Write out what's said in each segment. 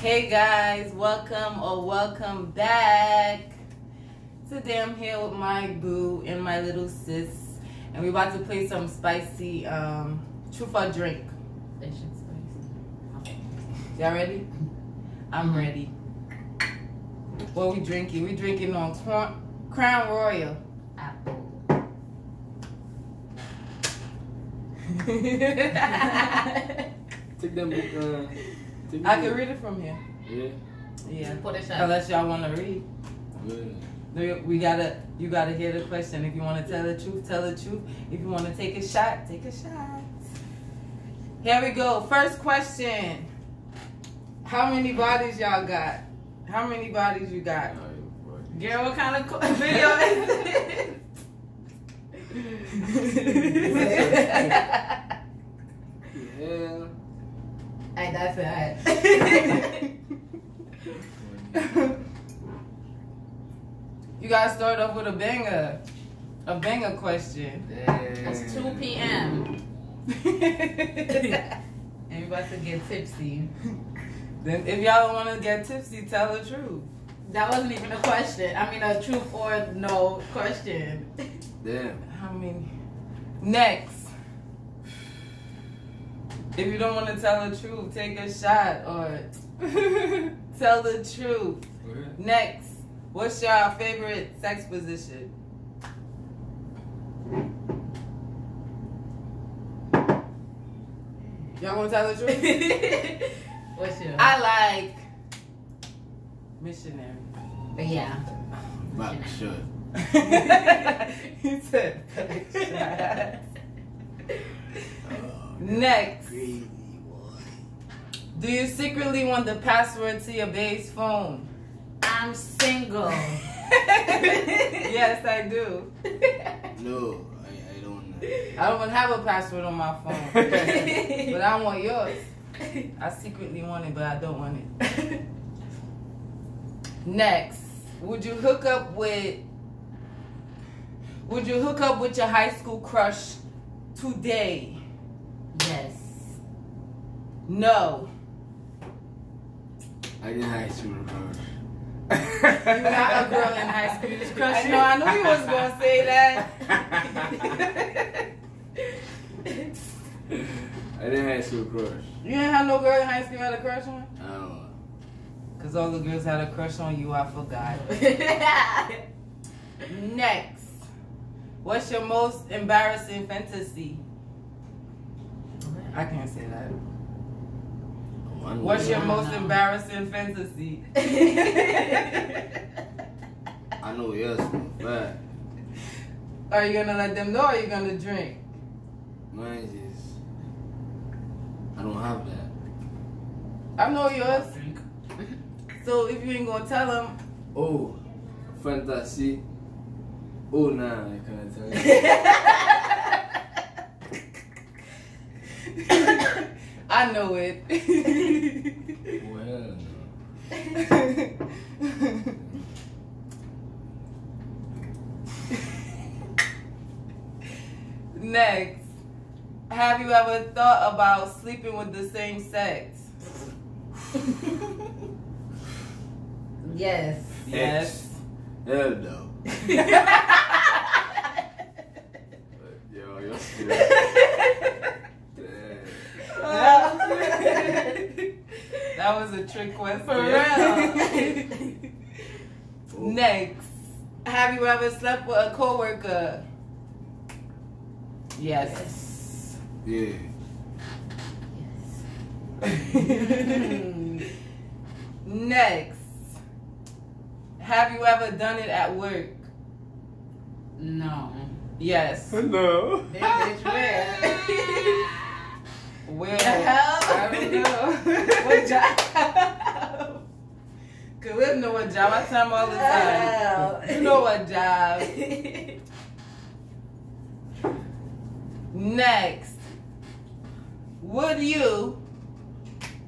Hey guys, welcome or welcome back. Today I'm here with my boo and my little sis, and we're about to play some spicy um, truth or drink. That shit's spicy. Y'all ready? I'm ready. What we drinking? We drinking on Crown, Crown Royal. Apple. Take them. Uh, take can read it from here. Yeah. Yeah. Put a shot. Unless y'all want to read. Good. We- We gotta, you gotta hear the question. If you want to tell the truth, tell the truth. If you want to take a shot, take a shot. Here we go. First question. How many bodies y'all got? How many bodies you got? Girl, what kind of video is this? Yeah. Hey, that's it. you gotta start off with a banger. A banger question. It's 2 p.m. and we about to get tipsy. Then if y'all don't want to get tipsy, tell the truth. That wasn't even a question. I mean, a truth or no question. Damn. How many? Next. If you don't want to tell the truth, take a shot or tell the truth. Next. What's your favorite sex position? Y'all want to tell the truth? What's your? I like missionary. but yeah. Back shut. he said back shot. Next. Crazy boy. Do you secretly want the password to your babe's phone? I'm single. yes, I do. No, I, I don't. I don't even have a password on my phone, but I want yours. I secretly want it, but I don't want it. Next, would you hook up with? Would you hook up with your high school crush today? Yes. No. I didn't high school crush. You got a girl in high school you was crushing on. I knew you was gonna say that. I didn't high school crush. You didn't have no girl in high school you had a crush on? I don't know. Cause all the girls had a crush on you. I forgot. Next, what's your most embarrassing fantasy? I can't say that. One What's your most embarrassing fantasy? I know yes, but Are you gonna let them know? Or are you gonna drink? mine is. I don't have that. I know yours. So if you ain't gonna tell them, Oh, fantasy. Oh, nah, I can't tell you. I know it. well. Next, have you ever thought about sleeping with the same sex? yes. Yes. Hell no. Yo, you're scared. That was a trick question. For real. Next, have you ever slept with a coworker? Yes. Yeah. Yes. Next, have you ever done it at work? No. Yes. No. Then bitch, where? Where? The hell? I don't know. what job? Cause we know what job. I tell them all the time. You know what job. Next, would you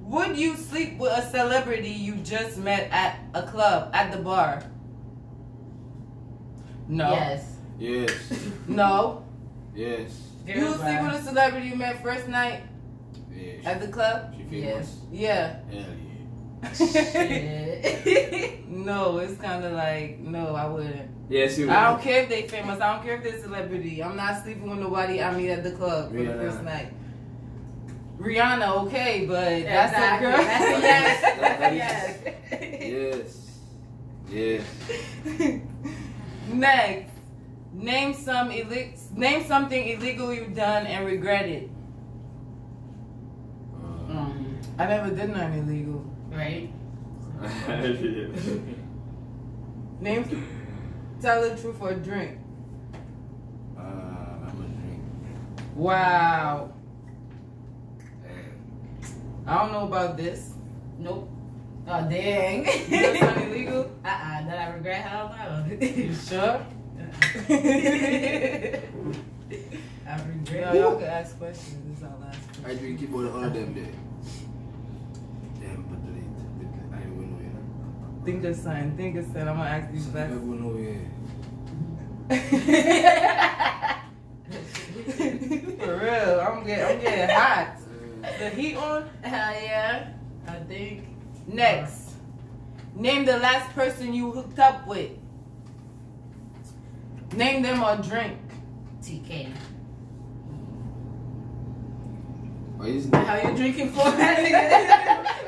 would you sleep with a celebrity you just met at a club at the bar? No. Yes. Yes. No. Yes. You sleep with a celebrity you met first night Yeah. at the club? She, she famous. Yeah. Hell Shit. no, it's kind of like no, I wouldn't. Yes, you I don't care if they famous. I don't care if they're celebrity. I'm not sleeping with nobody I meet at the club for the Rihanna. first night. Rihanna, okay, but Exactly. that's That's a a girl. yes. Yes. Yes. Next, name some illi- Name something illegal you've done and regretted. Uh, Um, I never did nothing illegal. right? Name, tell the truth or drink. uh, I'm a drink. Wow, Damn. I don't know about this. Nope. Oh dang. You done something illegal? Uh-uh. Did I regret? Hell no. You sure? I regret. Yo, y'all can ask questions. This is our last I question. drink keep all the other Think of something. Think of something. I'm gonna ask these I last. win no For real, I'm getting, I'm getting hot. The heat on. Hell yeah. I think. Next, name the last person you hooked up with. Name them a drink. TK. Why is How you drinking for that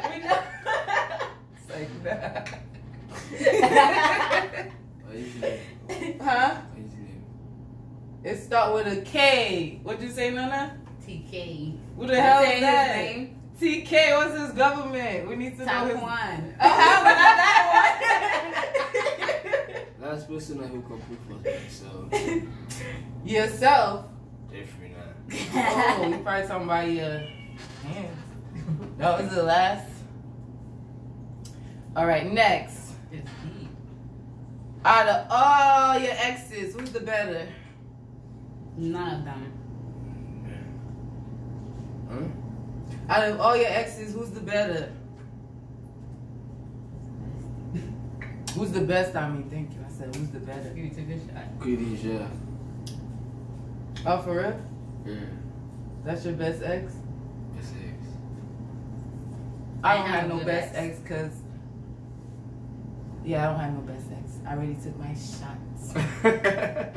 nigga? we know. It's like that. Why is huh? Why is name? It start with a K. What'd you say, Nana? TK. Who the hell is that? TK. What's his government? We need to know Top his. one. Oh, how about that Last person I hook up with was myself. one? Yourself. Jeffrena. Oh, you probably talking about your hands. That was the last. All right, next. It's deep. Out of all your exes, who's the better? None of them. Huh? Out of all your exes, who's the better? Who's the best? I mean, thank you. I said, who's the better? You took a shot. Khadija. Oh, for real? Yeah. That's your best ex? Yes, ex. I I don't have have no good best ex. ex because. Yeah, I don't have no best sex. I already took my shots.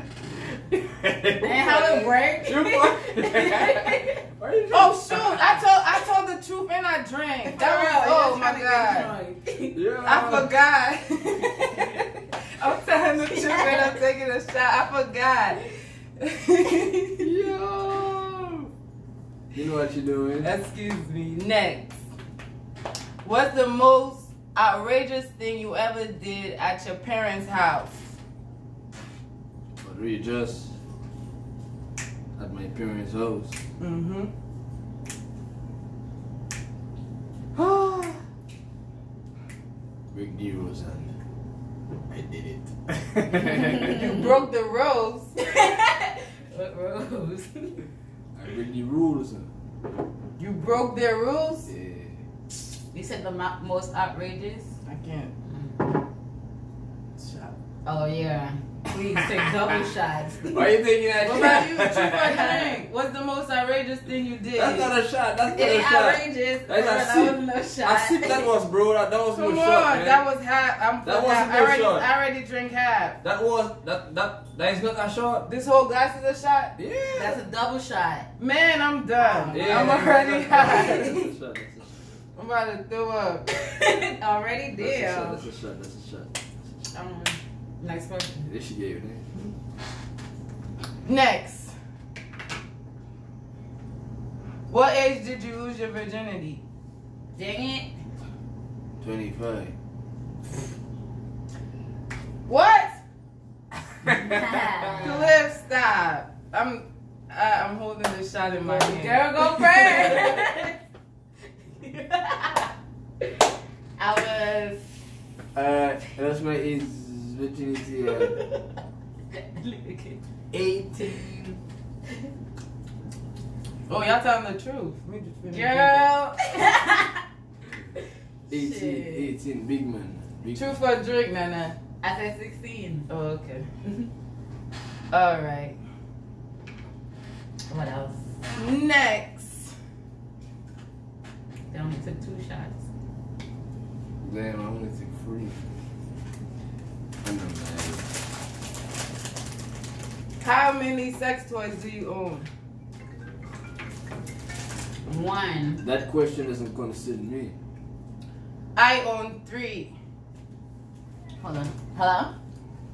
And how it worked? You fu- Why you Oh shoot! I told I told the truth and I drank. That was, oh my god! Yeah. I forgot. I'm telling the truth and I'm taking a shot. I forgot. Yo. You know what you're doing? Excuse me. Next. What's the most outrageous thing you ever did at your parents' house? But we just at my parents' house. Mm-hmm. Break the rules and I did it. you broke the rules. What rose? I break the rules. You broke their rules. Yeah. You said the most outrageous? I can't. Shot. Oh yeah. Please take double shots. Why you thinking that? What about you? Truth or drink? What's the most outrageous thing you did? That's not a shot. That's not It a ain't shot. outrageous. That's a that sip. was no I shot. sip that was, bro. That, that was Come no on, shot, man. that was half. I'm That full wasn't half. I no already, shot. I already drank half. That was that that that is not a shot. This whole glass is a shot. Yeah. That's a double shot. Man, I'm done. yeah, I'm already that's I'm about to throw up. Already That's a shot. That's a shot. That's a shot. Um, next question. This she gave it. Next. What age did you lose your virginity? Dang it. Twenty-five. What? Cliff, stop. I'm I, I'm holding this shot in my hand. Girl, go first. I was. Uh, that's my age virginity. Uh, Eighteen. Oh, y'all telling the truth. Me just finish Girl. 18, Shit. 18, big man. Big Truth or drink, Nana? I said 16. Oh, okay. All right. What else? Next. They only took two shots. Damn, I only take three. I know, man. How many sex toys do you own? One. That question isn't consider me. I own three. Hold on. Hello?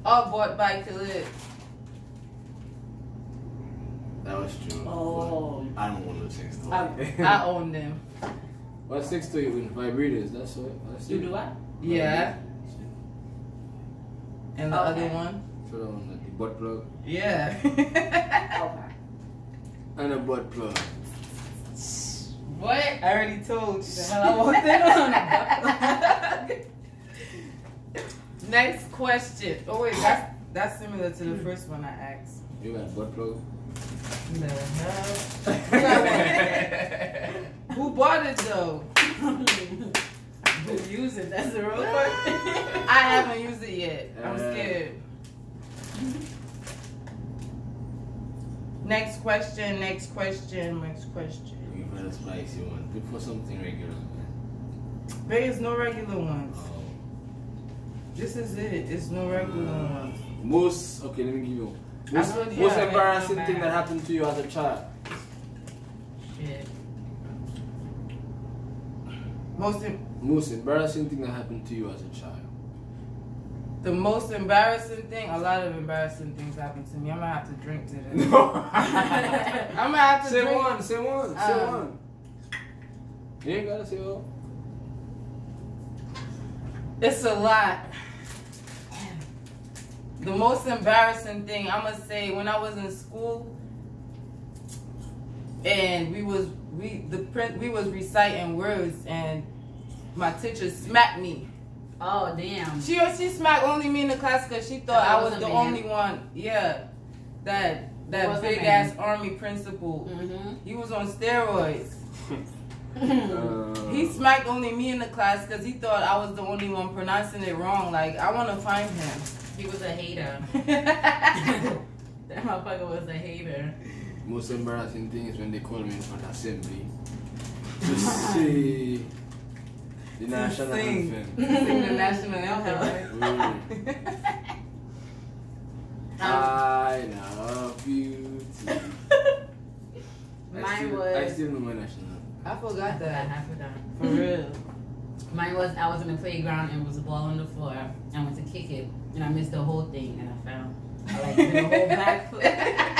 All bought by Khalid. That was true. Oh. I don't want those things. I, I own them. What six to you with vibrators? That's what. That's You it. do what? Yeah. And the Okay. other one? So that one, like the butt plug Yeah. Okay. and a butt plug. what? I already told you. The hell I walked in on Next question. Oh wait, that's that's similar to the hmm. first one I asked. You got a butt plug? No. hell? Who bought it though? Who use it? That's the real question. I haven't used it yet. I'm Uh. scared. Next question, next question, next question. You got a spicy one. Look for something regular. There is no regular ones. Oh. This is it. It's no regular ones. Most okay, let me give you. I Most, most I embarrassing thing that happened to you as a child. Shit. Most em- Most embarrassing thing that happened to you as a child. the most embarrassing thing. A lot of embarrassing things happened to me. I'm gonna have to drink today. No. I'm gonna have to say drink. one, say one, say Um, one. You ain't gotta say all. It's a lot. The most embarrassing thing I'm gonna say when I was in school, and we was we the print we was reciting words, and my teacher smacked me. Oh, damn. She she smacked only me in the class because she thought That I was was the man. only one. Yeah, that that big ass army principal. Mm-hmm. He was on steroids. Uh, He smacked only me in the class because he thought I was the only one pronouncing it wrong. Like I want to find him. He was a hater. that motherfucker was a hater. Most embarrassing thing is when they call me in front of assembly to say the national sing. anthem. Sing the national anthem. Word. Um, I love you. too. I Mine still, was. I still know my national anthem. I forgot that. I forgot. For real. Mine was I was in the playground and was a ball on the floor. I went to kick it and I missed the whole thing and I fell. I like did a whole backflip.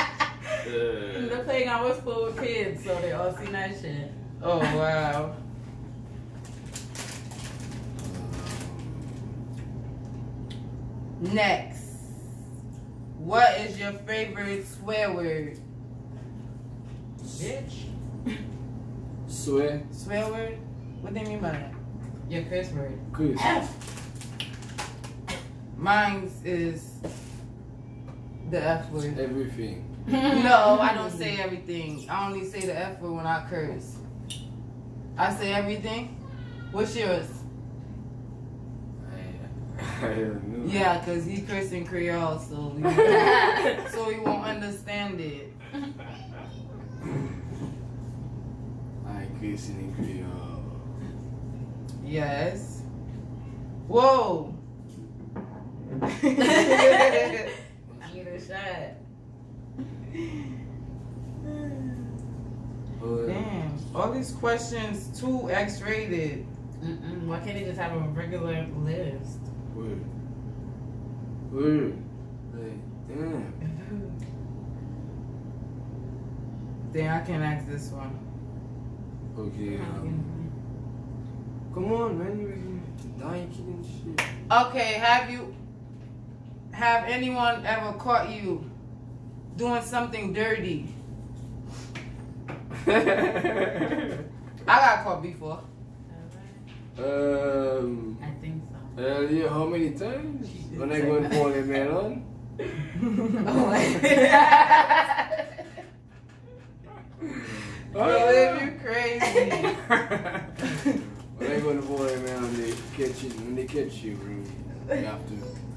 Uh, the playground was full of kids, so they all seen that shit. Oh wow. Next. What is your favorite swear word? Bitch. Swear, Swear word? What do you mean by that? Your curse word. Chris. Mine is the F word. Everything. No, I don't say everything. I only say the F word when I curse. I say everything. What's yours? I, I don't know. Yeah, because he curse in Creole, so we so he won't understand it. I Chris in Creole. Yes. Whoa. I need shot. Oh, Damn. All these questions too X rated. Why can't they just have a regular list? Word. Word. Like, damn. Then I can ask this one. Okay, um, come on, man. You dying killing shit. Okay, have you have anyone ever caught you doing something dirty? I got caught before. um, I think so. uh, yeah, how many times? When I go and call a melon? Believe you crazy. when I go to call a melon, they catch you. When they catch you, bro, you have to for your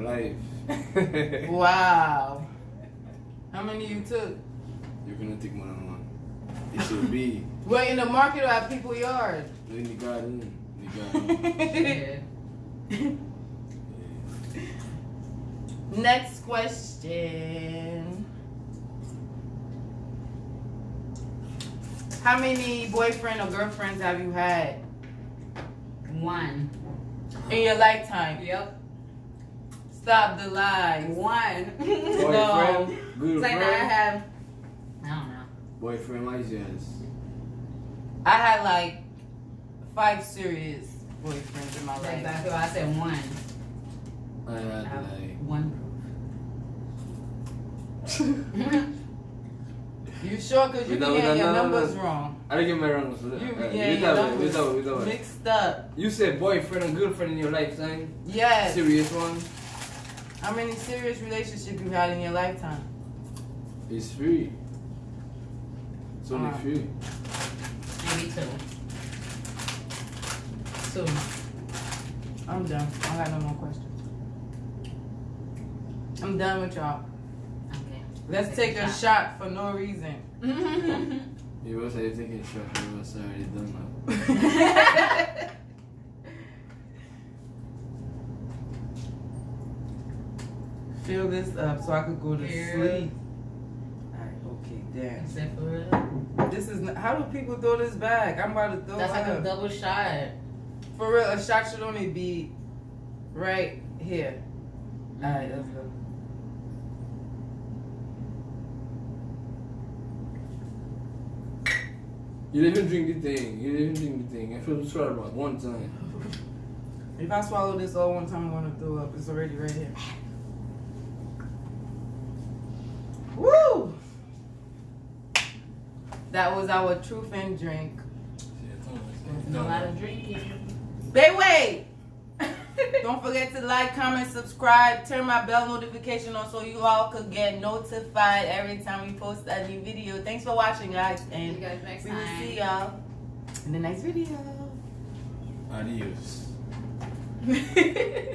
life. Wow. How many you took? You're gonna take one on one. It should be Well, in the market or at people yard? in the garden. In God. Yeah. Next question. How many boyfriend or girlfriends have you had One. in your lifetime? Yep. Stop the lies. One. Boyfriend, good It's like friend. now I have. I don't know. Boyfriend like yours. I had like five serious boyfriends in my life. that's why I said one. I I had have like one. You sure? Cause you Without- be getting your no, no, no. numbers wrong. I didn't get my wrong. You uh, be you getting your tell you numbers tell me, you tell mixed up. You said boyfriend and girlfriend in your lifetime. Yes. Serious one. How many serious relationships you had in your lifetime? It's free. It's only Ah. free. Maybe two. Two. I'm done. I got no more questions. I'm done with y'all. Okay. Let's take a shot for no reason. You was say you're taking a shot. You was already done now. This up so I could go to Yeah. sleep. Alright, okay, damn. Is that for real? This is not, how do people throw this back? I'm about to throw That's like a up. double shot. For real, a shot should only be right here. Alright, let's go. You didn't even drink the thing. You didn't even drink the thing. I feel sorry about one time. If I swallow this all one time, I'm gonna throw up. It's already right here. That was our truth and drink. There's a lot of drinking. They wait. Don't forget to like, comment, subscribe, turn my bell notification on so you all could get notified every time we post a new video. Thanks for watching, guys, See you and guys next we will time. see y'all in the next video. Adios.